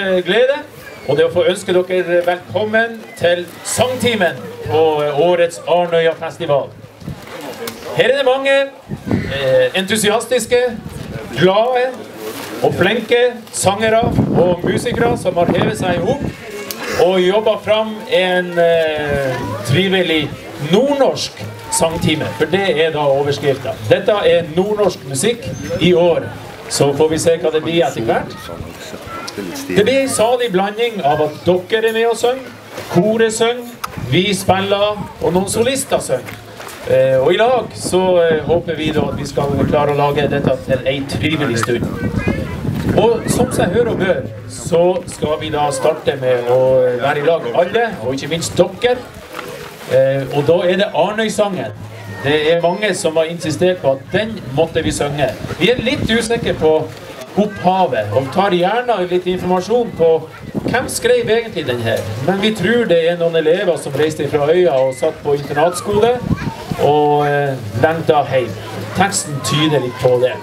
glede, og det å få ønske dere velkommen til sangtimen på årets Arnøya-festival. Her er det mange eh, entusiastiske, glade og flinke sangere og musikere som har hevet seg ihop og jobba fram en eh, trivelig nordnorsk sangtime. For det er da overskrifta. Dette er nordnorsk musikk i år. Så får vi se hva det blir etter hvert. Det blir en salig blanding av at dere er med og synger, koret synger, vi spiller og noen solister synger. Eh, og i lag så eh, håper vi da at vi skal klare å lage dette til ei trivelig stund. Og som seg hør og bør, så skal vi da starte med å være i lag alle, og ikke minst dere. Eh, og da er det Arnøysangen. Det er mange som har insistert på at den måtte vi synge. Vi er litt usikre på opphavet, og tar gjerne litt informasjon på hvem skrev egentlig den her. Men vi tror det er noen elever som reiste fra øya og satt på internatskole og eh, lengta hjem. Teksten tyder litt på det.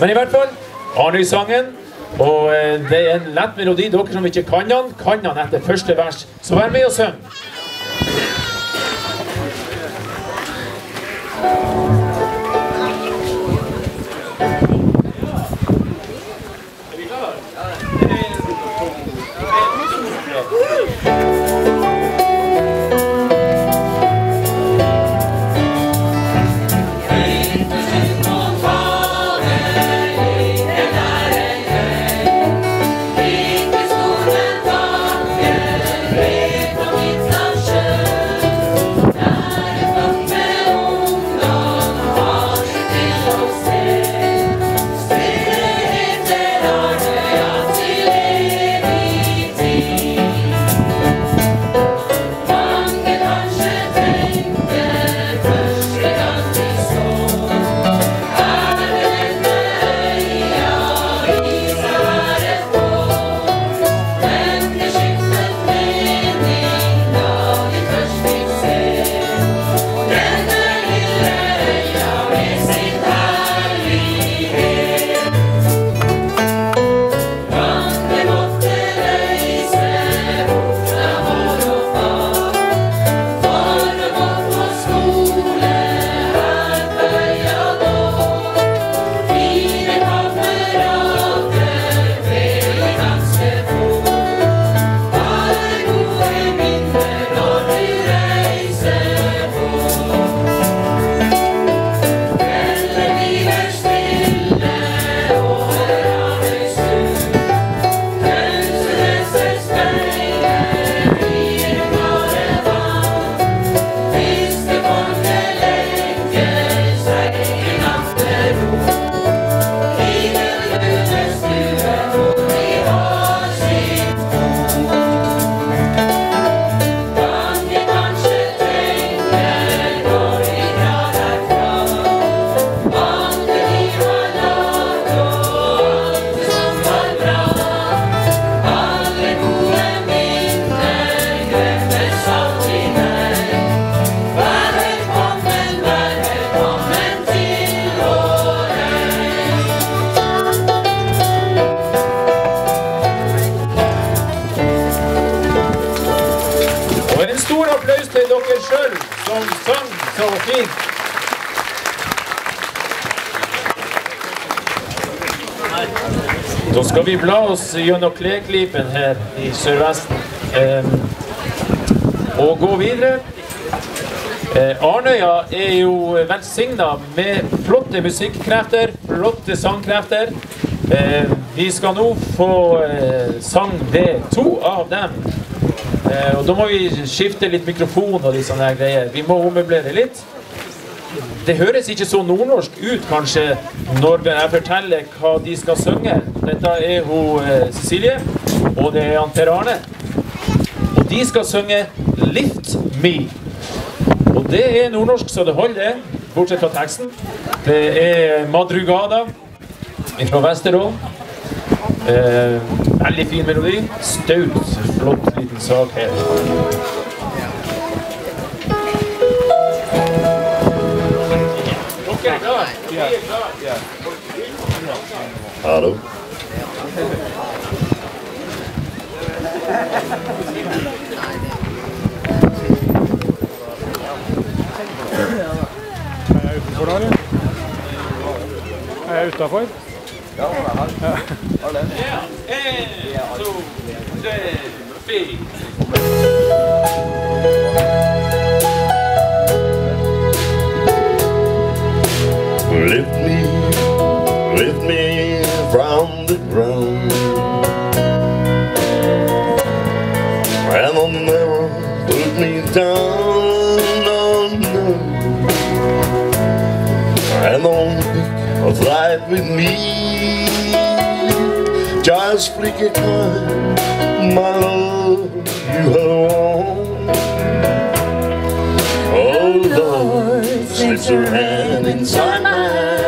Men i hvert fall, Arnøysangen. Og eh, det er en lett melodi. Dere som ikke kan den, kan den etter første vers. Så vær med og syng. Stor applaus til dere sjøl som sang så fint. Da skal vi bla oss gjennom Kleklipen her i Sørvesten eh, og gå videre. Eh, Arnøya er jo velsigna med flotte musikkrefter, flotte sangkrefter. Eh, vi skal nå få eh, sang ved to av dem. Eh, og da må vi skifte litt mikrofon og litt sånne greier. Vi må ommøblere litt. Det høres ikke så nordnorsk ut, kanskje, når jeg forteller hva de skal synge. Dette er hun eh, Cecilie, og det er han Per Arne. Og de skal synge 'Lift Me'. Og det er nordnorsk så det holder. Bortsett fra teksten. Det er Madrugada fra Vesterålen. Eh, Veldig fin melodi. Staut, flott liten sak her. Hallo. Hvorfor da, eller? Er jeg utafor? Ja, det er her. Lift me, lift me from the ground. And I'll never put me down, no, no. And don't pick a flight with me. Just flick a coin, my love, you have won. Oh Lord, slips her hand inside my hand.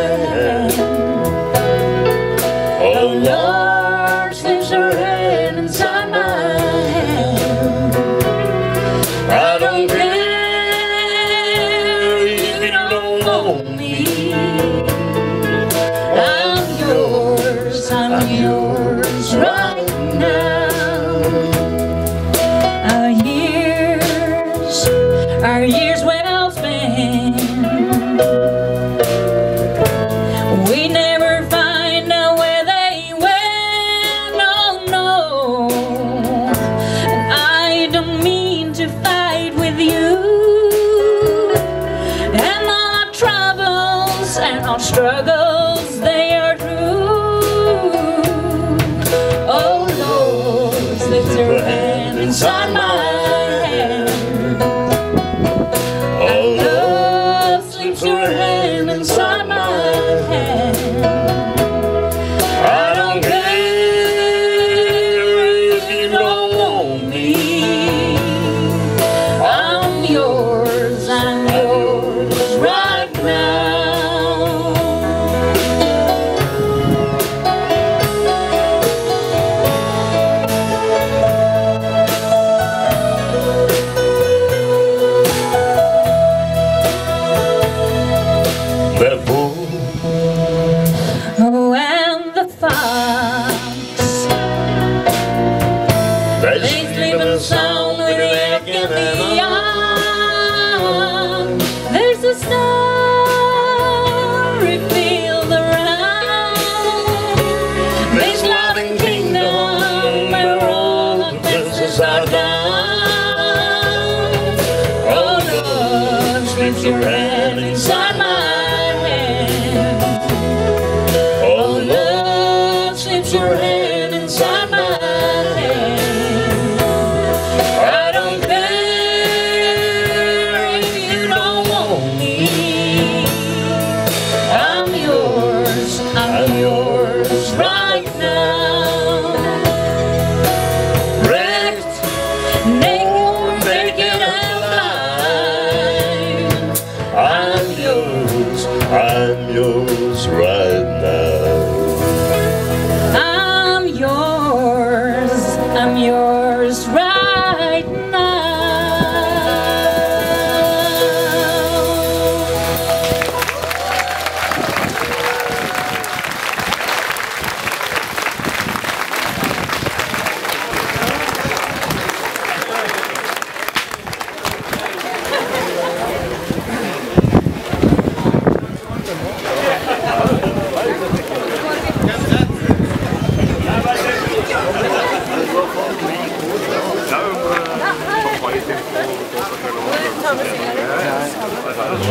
I'm yours right now.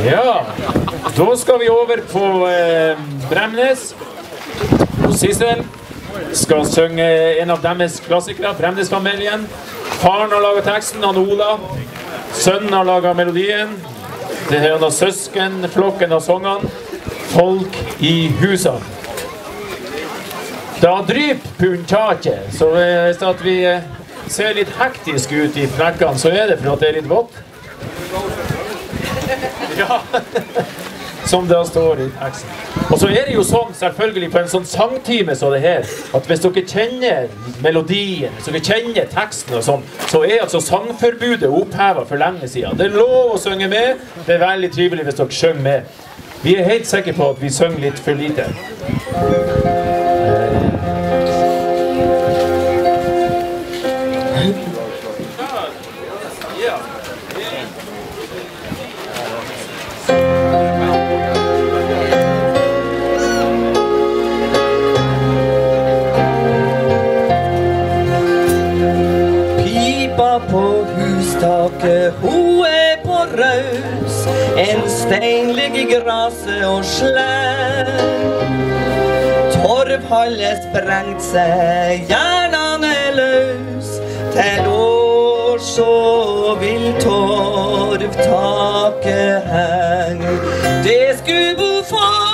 Ja, da skal vi over på eh, Bremnes. Og Sissel skal synge en av deres klassikere, Bremnes-familien. Faren har laga teksten, han Ola. Sønnen har laga melodien. Det er da søskenflokken av sangene. Folk i husa. Da dryper puntaket, så hvis vi eh, ser litt hektisk ut i flekkene, så er det for at det er litt vått. Ja, som det står i teksten. Og så er det jo sånn, selvfølgelig, på en sånn sangtime som det her, at hvis dere kjenner melodien, hvis dere kjenner teksten og sånn, så er altså sangforbudet oppheva for lenge siden. Det er lov å synge med. Det er veldig trivelig hvis dere synger med. Vi er helt sikre på at vi synger litt for lite. Ute, hun er på raus. En stein ligger i graset og slær. Torv har sprengt seg, hjernene er løs. Til år så vil torvtaket heng. Det skulle bo folk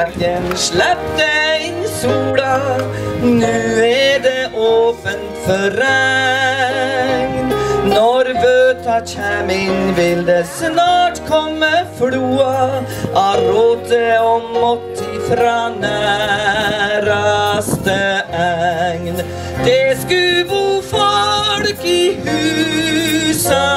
sørveggen deg inn sola. Nå er det åpent for regn. Når vøta kjem inn, vil det snart komme floa av råte og mått ifra næraste egn. Det skulle bo folk i husan,